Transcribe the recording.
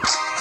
you